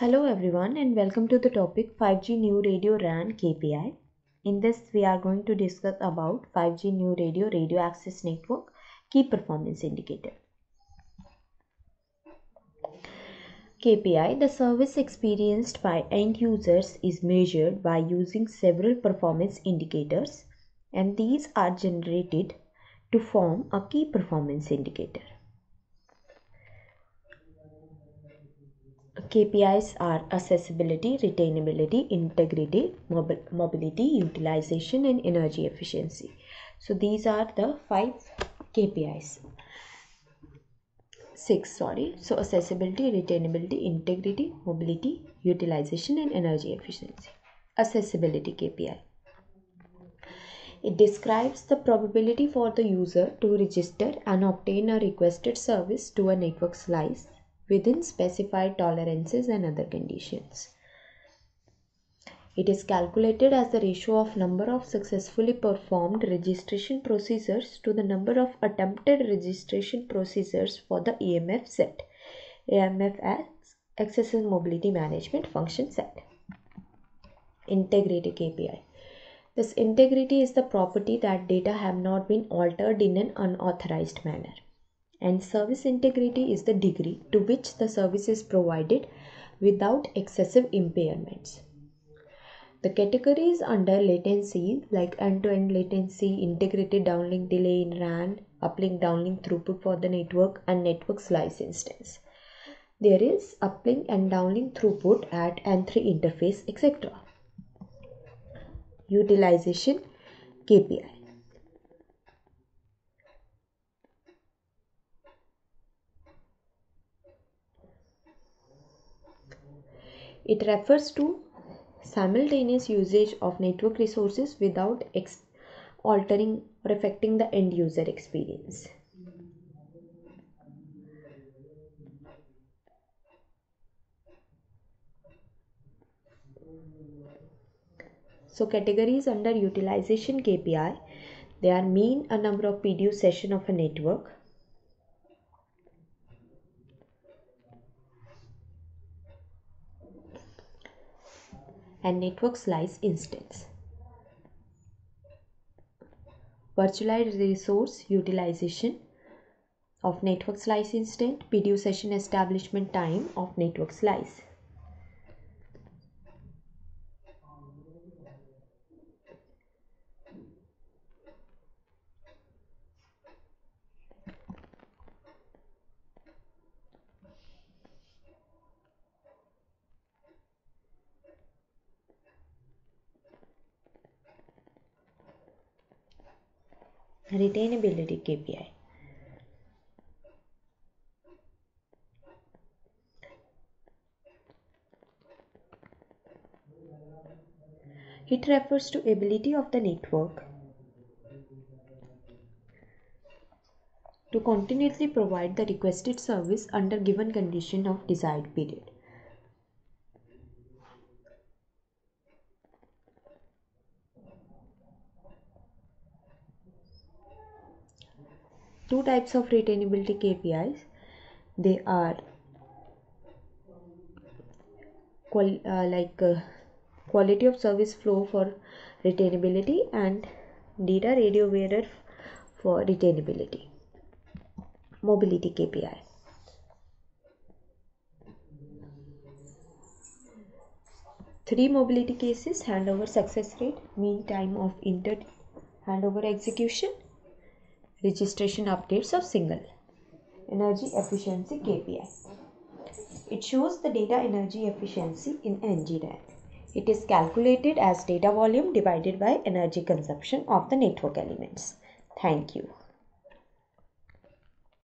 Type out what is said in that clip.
Hello everyone and welcome to the topic 5G new radio RAN KPI. In this we are going to discuss about 5G new radio radio access network key performance indicator. KPI the service experienced by end users is measured by using several performance indicators and these are generated to form a key performance indicator. KPIs are accessibility, retainability, integrity, mobility, utilization, and energy efficiency. So these are the five KPIs. Six, sorry. So accessibility, retainability, integrity, mobility, utilization, and energy efficiency. Accessibility KPI. It describes the probability for the user to register and obtain a requested service to a network slice within specified tolerances and other conditions. It is calculated as the ratio of number of successfully performed registration procedures to the number of attempted registration procedures for the AMF set. AMF as Access and Mobility Management Function Set. Integrity KPI. This integrity is the property that data have not been altered in an unauthorized manner and service integrity is the degree to which the service is provided without excessive impairments. The categories under latency like end-to-end latency, integrated downlink delay in RAN, uplink downlink throughput for the network and network slice instance. There is uplink and downlink throughput at N3 interface etc. Utilization KPI It refers to simultaneous usage of network resources without altering or affecting the end user experience. So categories under utilization KPI, they are mean a number of PDU session of a network, and network slice instance. Virtualized resource utilization of network slice instance, PDU session establishment time of network slice. Retainability KPI. It refers to ability of the network to continuously provide the requested service under given condition of desired period. Two types of retainability KPIs. They are qual- uh, like uh, quality of service flow for retainability and data radio bearer for retainability. Mobility KPI. Three mobility cases handover success rate, mean time of inter handover execution, registration updates of single energy efficiency KPI. It shows the data energy efficiency in NGRAN. It is calculated as data volume divided by energy consumption of the network elements. Thank you.